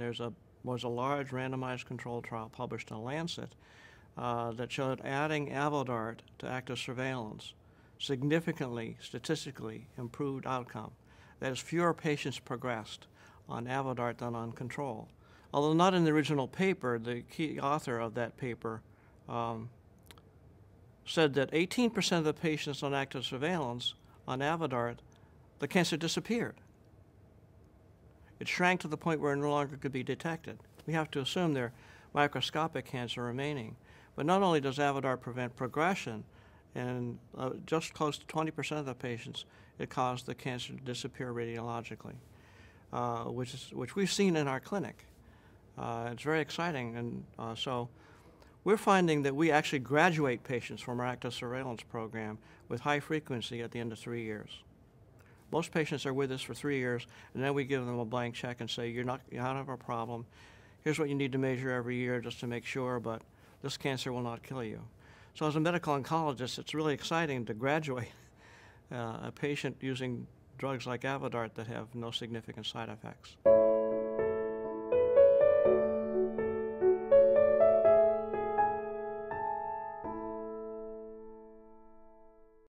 there's a was a large randomized controlled trial published in Lancet uh, that showed adding Avodart to active surveillance significantly, statistically improved outcome. That is, fewer patients progressed on Avodart than on control. Although not in the original paper, the key author of that paper um, said that 18% of the patients on active surveillance on Avodart, the cancer disappeared. It shrank to the point where it no longer could be detected. We have to assume there are microscopic cancer remaining. But not only does Avodart prevent progression, and uh, just close to 20% of the patients, it caused the cancer to disappear radiologically, uh, which, is, which we've seen in our clinic. Uh, it's very exciting. And uh, so we're finding that we actually graduate patients from our active surveillance program with high frequency at the end of three years. Most patients are with us for three years, and then we give them a blank check and say, you're not, you don't have a problem. Here's what you need to measure every year just to make sure, but this cancer will not kill you. So as a medical oncologist, it's really exciting to graduate uh, a patient using drugs like Avodart that have no significant side effects.